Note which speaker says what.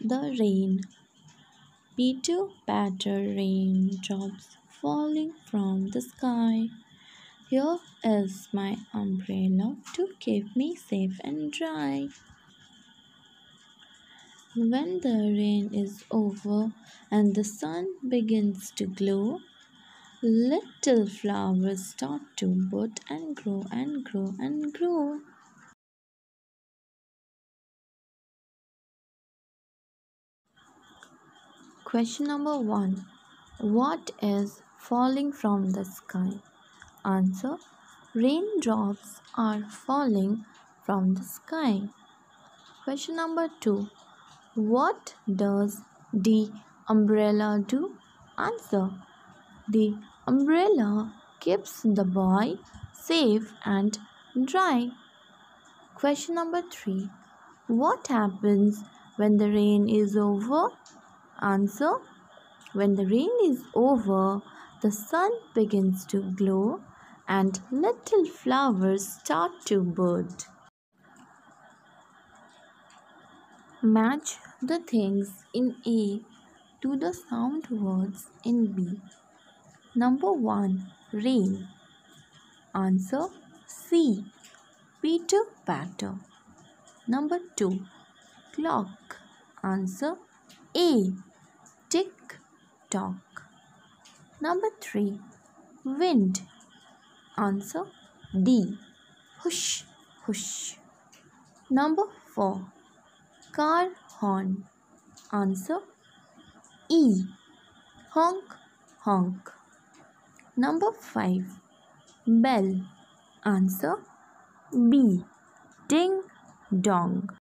Speaker 1: the rain. Pitter patter raindrops falling from the sky. Here is my umbrella to keep me safe and dry. When the rain is over and the sun begins to glow, little flowers start to bud and grow and grow and grow. Question number 1 What is falling from the sky? Answer Raindrops are falling from the sky. Question number 2 What does the umbrella do? Answer The umbrella keeps the boy safe and dry. Question number 3 What happens when the rain is over? Answer When the rain is over, the sun begins to glow and little flowers start to bud. Match the things in A to the sound words in B. Number 1. Rain. Answer C. Pitter patter. Number 2. Clock. Answer A. Tick tock. Number 3. Wind. Answer D. Hush hush. Number 4. Car horn. Answer E. Honk honk. Number 5. Bell. Answer B. Ding dong.